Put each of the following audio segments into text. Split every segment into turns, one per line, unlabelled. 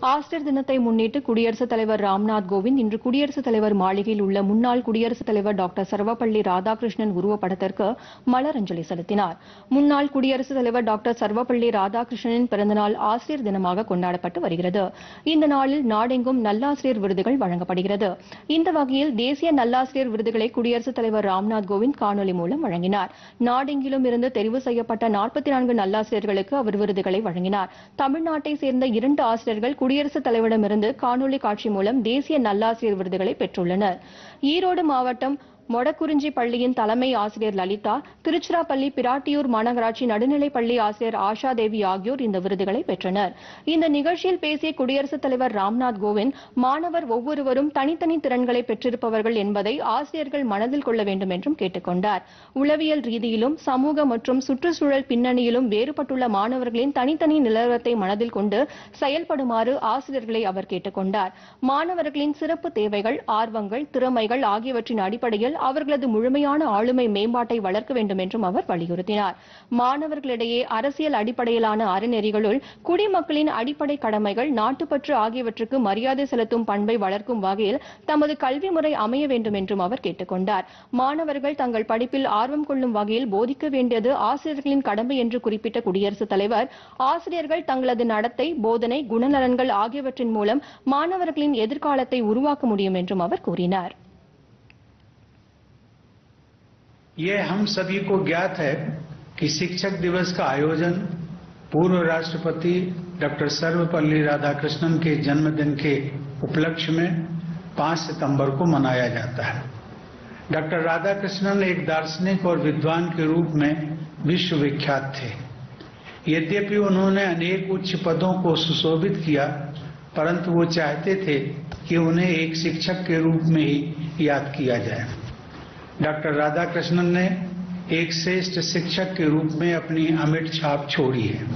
ஆசிரியர் தினத்தை முன்னிட்டு குடியரசுத் தலைவர் ராம்நாத் கோவிந்த் இன்று குடியரசுத் தலைவர் மாளிகையில் உள்ள முன்னாள் குடியரசுத் தலைவர் டாக்டர் சர்வப்பள்ளி ராதாகிருஷ்ணன் உருவப்படத்திற்கு மலரஞ்சலி செலுத்தினார். முன்னாள் குடியரசுத் தலைவர் டாக்டர் சர்வப்பள்ளி ராதாகிருஷ்ணனின் பிறந்தநாள் ஆசிரியர் தினமாக கொண்டாடப்பட்டு வருகிறது. இந்த நாளில் நாடெங்கும் நல்லாசிரியர் விருதுகள் வழங்கப்படுகிறது. இந்த வகையில் தேசிய நல்லாசிரியர் விருதுகளை குடியரசுத் தலைவர் ராம்நாத் கோவிந்த் காணொலி மூலம் வழங்கினார். நாடெங்கிலும் இருந்து தெரிவு செய்யப்பட்ட நாற்பத்தி நான்கு நல்லாசிரியர்களுக்கு அவர் விருதுகளை வழங்கினார். தமிழ்நாட்டை சேர்ந்த இரண்டு ஆசிரியர்கள் குடியரசுத் தலைவரிடமிருந்து காணொலி காட்சி மூலம் தேசிய நல்லாசிரியர் விருதுகளை பெற்றுள்ளனர். ஈரோடு மாவட்டம் மொடக்குறிஞ்சி பள்ளியின் தலைமை ஆசிரியர் லலிதா திருச்சிராப்பள்ளி பிராட்டியூர் மாநகராட்சி நடுநிலைப் பள்ளி ஆசிரியர் ஆஷா தேவி ஆகியோர் இந்த விருதுகளை பெற்றனர். இந்த நிகழ்ச்சியில் பேசிய குடியரசுத் தலைவர் ராம்நாத் கோவிந்த் மாணவர் ஒவ்வொருவரும் தனித்தனி திறன்களை பெற்றிருப்பவர்கள் என்பதை ஆசிரியர்கள் மனதில் கொள்ள வேண்டும் என்றும் கேட்டுக் கொண்டார். உளவியல் ரீதியிலும் சமூக மற்றும் சுற்றுச்சூழல் பின்னணியிலும் வேறுபட்டுள்ள மாணவர்களின் தனித்தனி நிலவரத்தை மனதில் கொண்டு செயல்படுமாறு ஆசிரியர்களை அவர் கேட்டுக் கொண்டார். மாணவர்களின் சிறப்பு தேவைகள் ஆர்வங்கள் திறமைகள் ஆகியவற்றின் அடிப்படையில் அவர்களது முழுமையான ஆளுமை மேம்பாட்டை வளர்க்க வேண்டும் என்றும் அவர் வலியுறுத்தினார். மாணவர்களிடையே அரசியல் அடிப்படையிலான அறநெறிகளுள் குடிமக்களின் அடிப்படை கடமைகள் நாட்டுப்பற்று ஆகியவற்றுக்கு மரியாதை செலுத்தும் பண்பை வளர்க்கும் வகையில் தமது கல்வி முறை அமைய வேண்டும் என்றும் அவர் கேட்டுக் கொண்டார் மாணவர்கள் தங்கள் படிப்பில் ஆர்வம் கொள்ளும் வகையில் போதிக்க வேண்டியது ஆசிரியர்களின் கடமை என்று குறிப்பிட்ட குடியரசுத் தலைவர் ஆசிரியர்கள் தங்களது நடத்தை போதனை குணநலன்கள் ஆகியவற்றின் மூலம் மாணவர்களின் எதிர்காலத்தை உருவாக்க முடியும் என்றும் அவர் கூறினார்.
ये हम सभी को ज्ञात है कि शिक्षक दिवस का आयोजन पूर्व राष्ट्रपति डॉक्टर सर्वपल्ली राधाकृष्णन के जन्मदिन के उपलक्ष्य में 5 सितंबर को मनाया जाता है। डॉक्टर राधाकृष्णन एक दार्शनिक और विद्वान के रूप में विश्वविख्यात थे। यद्यपि उन्होंने अनेक उच्च पदों को सुशोभित किया, परंतु वो चाहते थे कि उन्हें एक शिक्षक के रूप में ही याद किया जाए। डॉक्टर राधाकृष्णन ने एक श्रेष्ठ शिक्षक के रूप में अपनी अमिट छाप छोड़ी है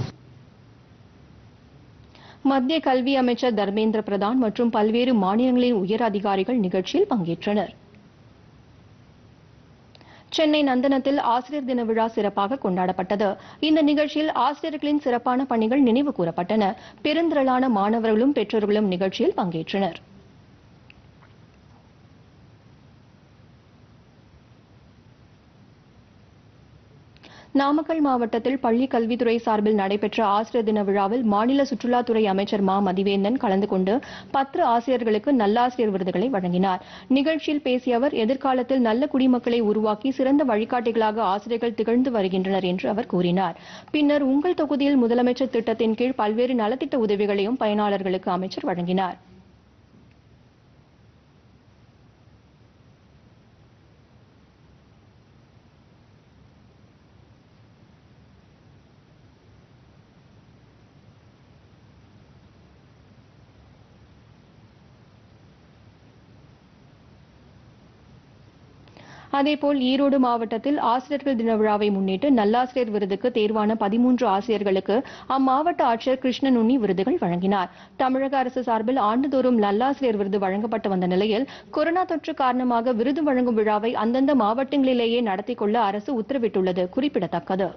மத்திய கல்வி அமைச்சர் தர்மேந்திர பிரதான் மற்றும் பல்வேறு மாநிலங்களின் உயர் அதிகாரிகள் நிகழ்ச்சியில் பங்கேற்றனர் சென்னை நந்தனத்தில் ஆசிரியர் தின விழா சிறப்பாக கொண்டாடப்பட்டது இந்த நிகழ்ச்சியில் ஆசிரியர்களின் சிறப்பான பணிகள் நினைவு கூறப்பட்டன பெருந்திரளான மாணவர்களும் பெற்றோர்களும் நிகழ்ச்சியில் பங்கேற்றனர் நாமக்கல் மாவட்டத்தில் பள்ளி கல்வித்துறை சார்பில் நடைபெற்ற ஆசிரியர் தின விழாவில் மாநில சுற்றுலாத்துறை அமைச்சர் மா. மதிவேந்தன் கலந்து கொண்டு பத்து ஆசிரியர்களுக்கு நல்லாசிரியர் விருதுகளை வழங்கினார். நிகழ்ச்சியில் பேசிய அவர் எதிர்காலத்தில் நல்ல குடிமக்களை உருவாக்கி சிறந்த வழிகாட்டிகளாக ஆசிரியர்கள் திகழ்ந்து வருகின்றனர் என்று அவர் கூறினார். பின்னர் உங்கள் தொகுதியில் முதலமைச்சர் திட்டத்தின் கீழ் பல்வேறு நலத்திட்ட உதவிகளையும் பயனாளர்களுக்கு அமைச்சர் வழங்கினார். அதேபோல் ஈரோடு மாவட்டத்தில் ஆசிரியர்கள் தின விழாவை முன்னிட்டு நல்லாசிரியர் விருதுக்கு தேர்வான பதிமூன்று ஆசிரியர்களுக்கு அம்மாவட்ட ஆட்சியர் கிருஷ்ணனுண்ணி விருதுகள் வழங்கினார். தமிழக அரசு சார்பில் ஆண்டுதோறும் நல்லாசிரியர் விருது வழங்கப்பட்டு வந்த நிலையில் கொரோனா தொற்று காரணமாக விருது வழங்கும் விழாவை அந்தந்த மாவட்டங்களிலேயே நடத்திக் கொள்ள அரசு உத்தரவிட்டுள்ளது குறிப்பிடத்தக்கது.